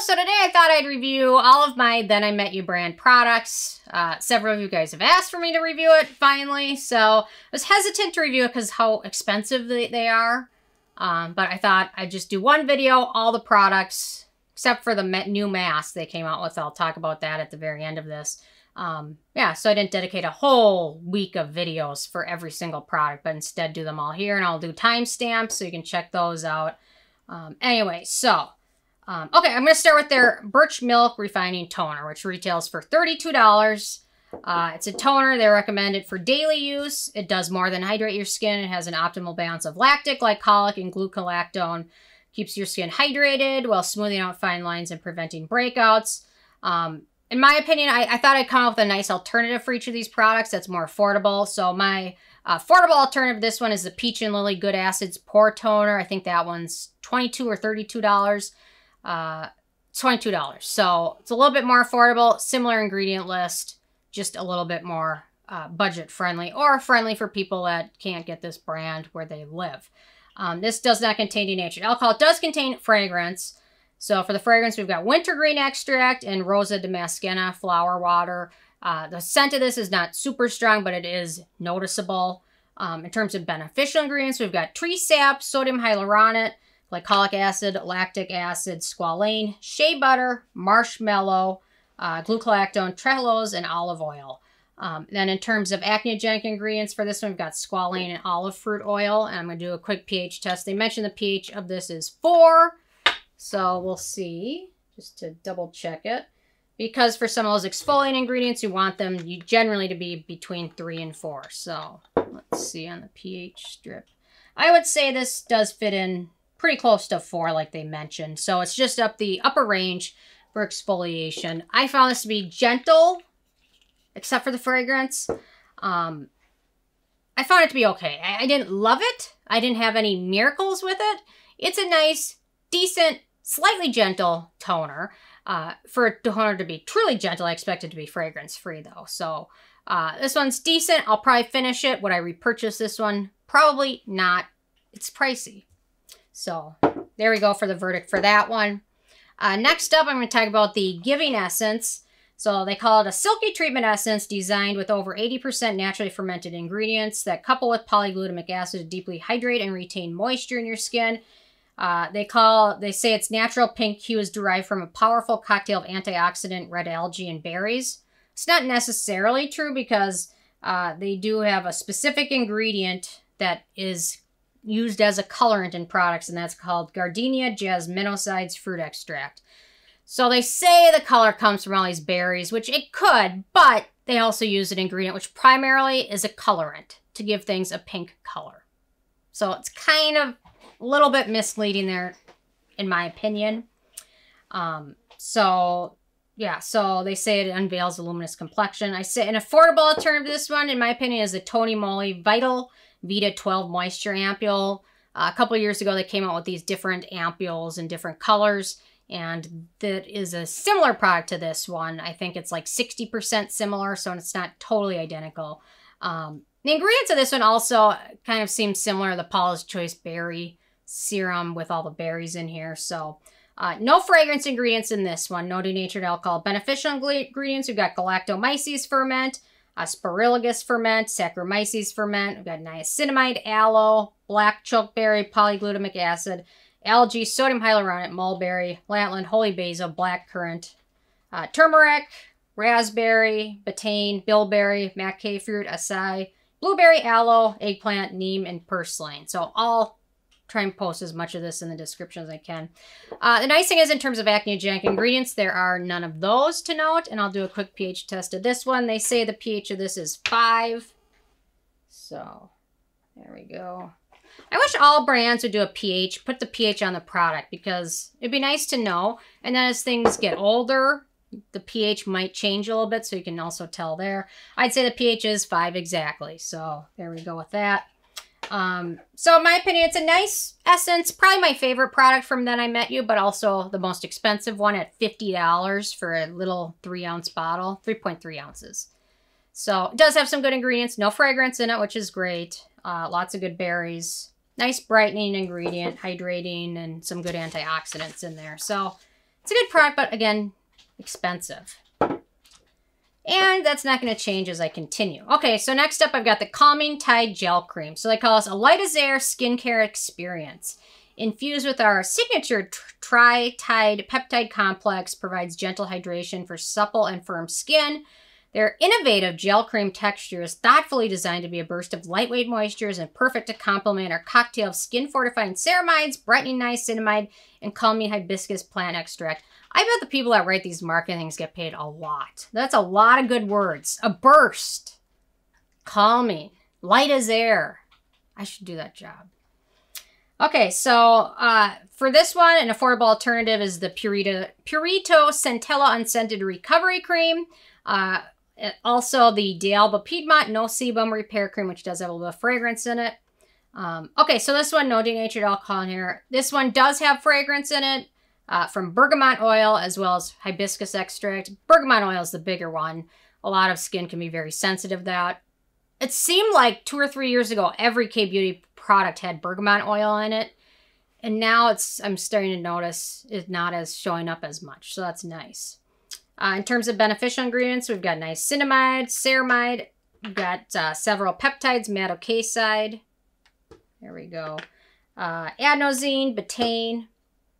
so today I thought I'd review all of my Then I Met You brand products. Uh, several of you guys have asked for me to review it finally, so I was hesitant to review it because how expensive they, they are. Um, but I thought I'd just do one video, all the products, except for the new mask they came out with. I'll talk about that at the very end of this. Um, yeah, so I didn't dedicate a whole week of videos for every single product, but instead do them all here, and I'll do timestamps so you can check those out. Um, anyway, so um, okay, I'm going to start with their Birch Milk Refining Toner, which retails for $32. Uh, it's a toner. They recommend it for daily use. It does more than hydrate your skin. It has an optimal balance of lactic, glycolic, and glucolactone. Keeps your skin hydrated while smoothing out fine lines and preventing breakouts. Um, in my opinion, I, I, thought I'd come up with a nice alternative for each of these products that's more affordable. So my uh, affordable alternative this one is the Peach and Lily Good Acids Pore Toner. I think that one's 22 or $32 uh, $22. So it's a little bit more affordable, similar ingredient list, just a little bit more uh, budget friendly or friendly for people that can't get this brand where they live. Um, this does not contain denatured alcohol. It does contain fragrance. So for the fragrance, we've got wintergreen extract and Rosa Damascena flower water. Uh, the scent of this is not super strong, but it is noticeable. Um, in terms of beneficial ingredients, we've got tree sap, sodium hyaluronate, glycolic acid, lactic acid, squalane, shea butter, marshmallow, uh, glucolactone, trehalose, and olive oil. Um, then in terms of acneogenic ingredients for this one, we've got squalane and olive fruit oil. And I'm going to do a quick pH test. They mentioned the pH of this is 4. So we'll see, just to double check it. Because for some of those exfoliant ingredients, you want them you generally to be between 3 and 4. So let's see on the pH strip. I would say this does fit in pretty close to four, like they mentioned. So it's just up the upper range for exfoliation. I found this to be gentle, except for the fragrance. Um, I found it to be okay. I, I didn't love it. I didn't have any miracles with it. It's a nice, decent, slightly gentle toner. Uh, for a toner to be truly gentle, I expect it to be fragrance-free, though. So uh, this one's decent. I'll probably finish it. Would I repurchase this one? Probably not. It's pricey. So there we go for the verdict for that one. Uh, next up, I'm going to talk about the Giving Essence. So they call it a silky treatment essence designed with over 80% naturally fermented ingredients that couple with polyglutamic acid to deeply hydrate and retain moisture in your skin. Uh, they call they say its natural pink hue is derived from a powerful cocktail of antioxidant red algae and berries. It's not necessarily true because uh, they do have a specific ingredient that is used as a colorant in products, and that's called Gardenia jasminoides fruit extract. So they say the color comes from all these berries, which it could, but they also use an ingredient which primarily is a colorant to give things a pink color. So it's kind of a little bit misleading there, in my opinion. Um, so yeah, so they say it unveils a luminous complexion. I say an affordable alternative to this one, in my opinion, is the Tony Moly Vital Vita 12 Moisture Ampule. Uh, a couple years ago, they came out with these different ampules in different colors, and that is a similar product to this one. I think it's like 60% similar, so it's not totally identical. Um, the ingredients of this one also kind of seem similar the Paula's Choice Berry Serum with all the berries in here. So uh, no fragrance ingredients in this one. No denatured alcohol. Beneficial ingredients, we've got galactomyces ferment, Aspergillus ferment, Saccharomyces ferment. We've got niacinamide, aloe, black chokeberry, polyglutamic acid, algae, sodium hyaluronate, mulberry, allantoin, holy basil, black currant, uh, turmeric, raspberry, betaine, bilberry, maqui fruit, acai, blueberry, aloe, eggplant, neem, and purslane. So all try and post as much of this in the description as I can. Uh, the nice thing is in terms of acneogenic ingredients, there are none of those to note, and I'll do a quick pH test of this one. They say the pH of this is 5. So, there we go. I wish all brands would do a pH, put the pH on the product, because it'd be nice to know. And then as things get older, the pH might change a little bit, so you can also tell there. I'd say the pH is 5 exactly, so there we go with that. Um, so in my opinion, it's a nice essence. Probably my favorite product from Then I Met You, but also the most expensive one at $50 for a little 3-ounce bottle. 3.3 ounces. So it does have some good ingredients. No fragrance in it, which is great. Uh, lots of good berries. Nice brightening ingredient, hydrating, and some good antioxidants in there. So It's a good product, but again, expensive. And that's not going to change as I continue. Okay, so next up I've got the Calming Tide Gel Cream. So they call us a light as air skincare experience. Infused with our signature Tri-Tide Peptide Complex, provides gentle hydration for supple and firm skin. Their innovative gel cream texture is thoughtfully designed to be a burst of lightweight moistures and perfect to complement our cocktail of skin-fortifying ceramides, brightening niacinamide, and calming hibiscus plant extract. I bet the people that write these marketings get paid a lot. That's a lot of good words. A burst. Calming. Light as air. I should do that job. Okay, so uh, for this one, an affordable alternative is the Purito, Purito Centella Unscented Recovery Cream. Uh, also, the D'Alba Piedmont No Sebum Repair Cream, which does have a little bit of fragrance in it. Um, okay, so this one, no denatured alcohol in here. This one does have fragrance in it uh, from bergamot oil as well as hibiscus extract. Bergamot oil is the bigger one. A lot of skin can be very sensitive to that. It seemed like two or three years ago, every K-Beauty product had bergamot oil in it. And now it's I'm starting to notice it's not as showing up as much. So that's nice. Uh, in terms of beneficial ingredients, we've got niacinamide, ceramide, we've got uh, several peptides, madecasside. There we go. Uh, adenosine, betaine,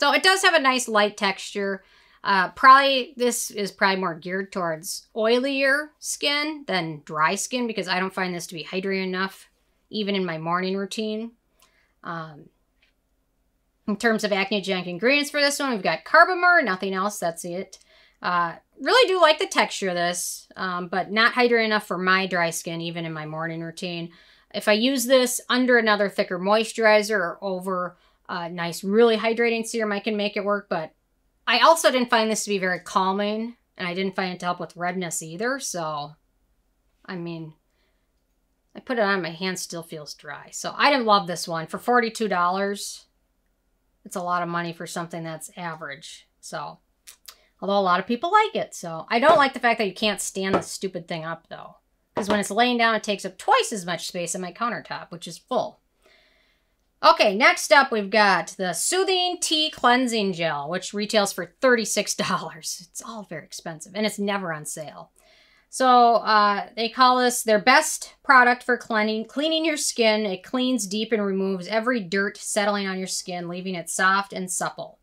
so it does have a nice light texture. Uh, probably this is probably more geared towards oilier skin than dry skin because I don't find this to be hydrated enough even in my morning routine. Um, in terms of acne-genic ingredients for this one, we've got carbomer, nothing else, that's it. Uh, really do like the texture of this, um, but not hydrated enough for my dry skin, even in my morning routine. If I use this under another thicker moisturizer or over a nice, really hydrating serum, I can make it work. But I also didn't find this to be very calming, and I didn't find it to help with redness either. So, I mean, I put it on, my hand still feels dry. So I didn't love this one. For $42, it's a lot of money for something that's average. So, although a lot of people like it. So I don't like the fact that you can't stand the stupid thing up, though. Because when it's laying down, it takes up twice as much space on my countertop, which is full. Okay, next up we've got the Soothing Tea Cleansing Gel, which retails for $36. It's all very expensive, and it's never on sale. So uh, they call this their best product for cleaning, cleaning your skin. It cleans deep and removes every dirt settling on your skin, leaving it soft and supple.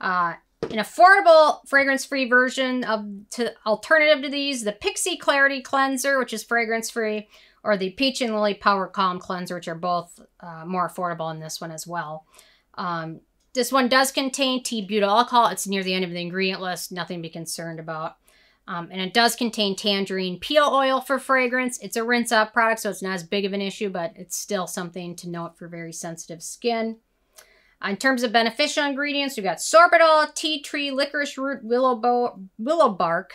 Uh, an affordable fragrance-free version of to alternative to these, the Pixi Clarity Cleanser, which is fragrance-free, or the Peach and Lily Power Calm Cleanser, which are both uh, more affordable in this one as well. Um, this one does contain T-butyl alcohol. It's near the end of the ingredient list. Nothing to be concerned about. Um, and it does contain tangerine peel oil for fragrance. It's a rinse-off product, so it's not as big of an issue, but it's still something to note for very sensitive skin. Uh, in terms of beneficial ingredients, we've got sorbitol, tea tree, licorice root, willow, willow bark,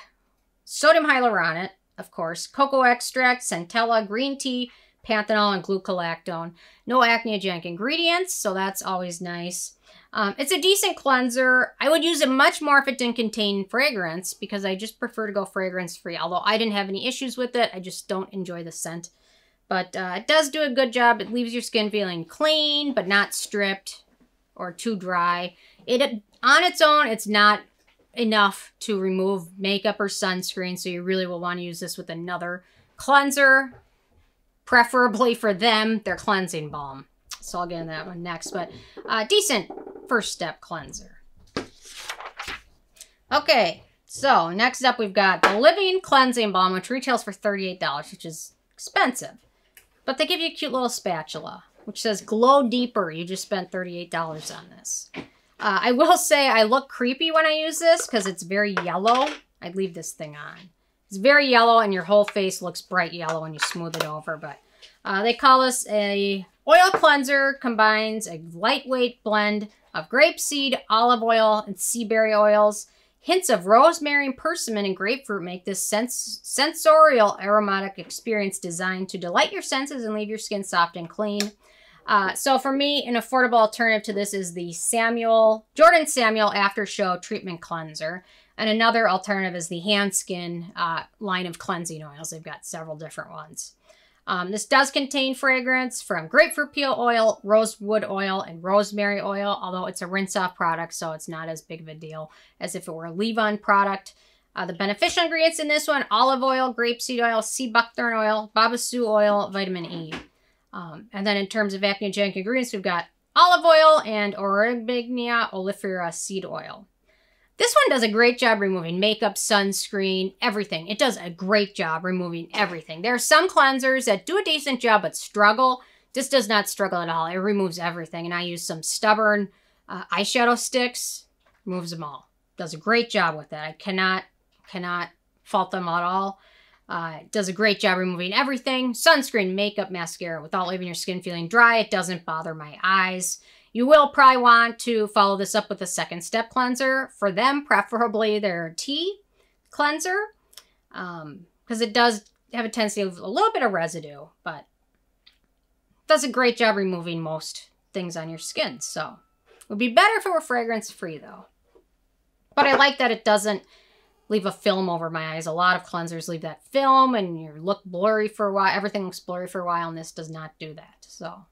sodium hyaluronate, of course, cocoa extract, centella, green tea, panthenol, and glucolactone. No acneogenic ingredients, so that's always nice. Um, it's a decent cleanser. I would use it much more if it didn't contain fragrance because I just prefer to go fragrance free. Although I didn't have any issues with it, I just don't enjoy the scent. But uh, it does do a good job. It leaves your skin feeling clean, but not stripped or too dry. It On its own, it's not enough to remove makeup or sunscreen, so you really will want to use this with another cleanser, preferably for them, their cleansing balm. So I'll get into that one next, but uh, decent first step cleanser. Okay, so next up we've got the Living Cleansing Balm, which retails for $38, which is expensive. But they give you a cute little spatula, which says Glow Deeper. You just spent $38 on this. Uh, I will say I look creepy when I use this because it's very yellow. I'd leave this thing on. It's very yellow and your whole face looks bright yellow when you smooth it over. But uh, they call this a oil cleanser. Combines a lightweight blend of grapeseed, olive oil, and sea berry oils. Hints of rosemary and persimmon and grapefruit make this sens sensorial aromatic experience designed to delight your senses and leave your skin soft and clean. Uh, so for me, an affordable alternative to this is the Samuel, Jordan Samuel After Show Treatment Cleanser. And another alternative is the Hanskin uh, line of cleansing oils. They've got several different ones. Um, this does contain fragrance from grapefruit peel oil, rosewood oil, and rosemary oil, although it's a rinse-off product, so it's not as big of a deal as if it were a leave-on product. Uh, the beneficial ingredients in this one, olive oil, grapeseed oil, sea buckthorn oil, babassu oil, vitamin E. Um, and then in terms of acneogenic ingredients, we've got olive oil and Orbignya oleifera seed oil. This one does a great job removing makeup, sunscreen, everything. It does a great job removing everything. There are some cleansers that do a decent job but struggle. This does not struggle at all. It removes everything. And I use some stubborn uh, eyeshadow sticks. Removes them all. Does a great job with that. I cannot, cannot fault them at all. Uh, it does a great job removing everything. Sunscreen, makeup, mascara without leaving your skin feeling dry. It doesn't bother my eyes. You will probably want to follow this up with a second step cleanser. For them, preferably their tea cleanser, because um, it does have a tendency of a little bit of residue, but does a great job removing most things on your skin. So it would be better if it were fragrance free though. But I like that it doesn't leave a film over my eyes. A lot of cleansers leave that film and you look blurry for a while. Everything looks blurry for a while and this does not do that. So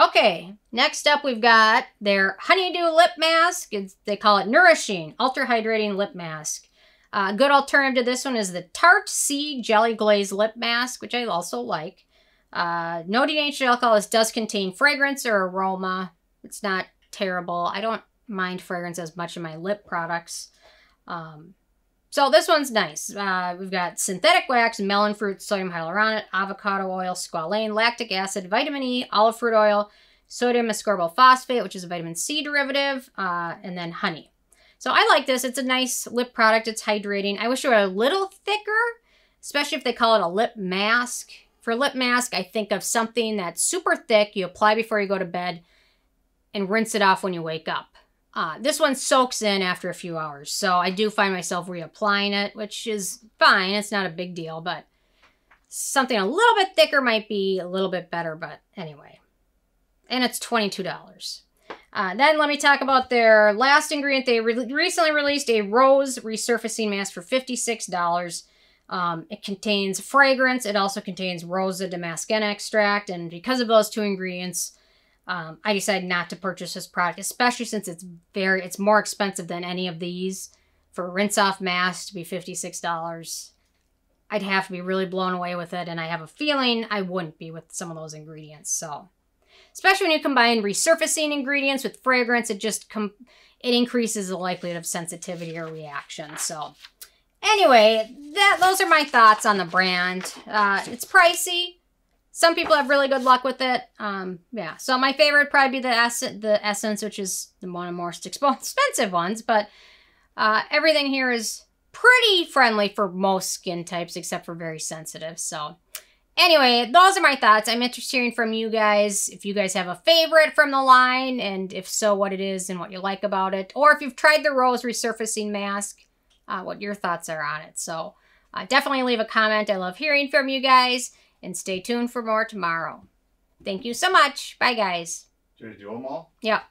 Okay, next up we've got their Honeydew Lip Mask. It's, they call it Nourishing Ultra Hydrating Lip Mask. A uh, good alternative to this one is the Tarte Sea Jelly Glaze Lip Mask, which I also like. Uh, no denatured alcohol. This does contain fragrance or aroma. It's not terrible. I don't mind fragrance as much in my lip products. Um, so this one's nice. Uh, we've got synthetic wax, melon fruit, sodium hyaluronate, avocado oil, squalane, lactic acid, vitamin E, olive fruit oil, sodium ascorbyl phosphate, which is a vitamin C derivative, uh, and then honey. So I like this. It's a nice lip product. It's hydrating. I wish it were a little thicker, especially if they call it a lip mask. For lip mask, I think of something that's super thick. You apply before you go to bed and rinse it off when you wake up. Uh, this one soaks in after a few hours, so I do find myself reapplying it, which is fine. It's not a big deal, but something a little bit thicker might be a little bit better, but anyway. And it's $22. Uh, then let me talk about their last ingredient. They re recently released a rose resurfacing mask for $56. Um, it contains fragrance. It also contains Rosa Damascena extract. And because of those two ingredients, um, I decided not to purchase this product, especially since it's very, it's more expensive than any of these. For a rinse off mask to be $56, I'd have to be really blown away with it. And I have a feeling I wouldn't be with some of those ingredients. So, especially when you combine resurfacing ingredients with fragrance, it just, com it increases the likelihood of sensitivity or reaction. So, anyway, that those are my thoughts on the brand. Uh, it's pricey. Some people have really good luck with it. Um, yeah, so my favorite probably be the, the Essence, which is the one of the more expensive ones. But uh, everything here is pretty friendly for most skin types, except for very sensitive. So anyway, those are my thoughts. I'm interested in hearing from you guys. If you guys have a favorite from the line, and if so, what it is and what you like about it. Or if you've tried the Rose Resurfacing Mask, uh, what your thoughts are on it. So uh, definitely leave a comment. I love hearing from you guys and stay tuned for more tomorrow. Thank you so much. Bye, guys. Did you do them all? Yep.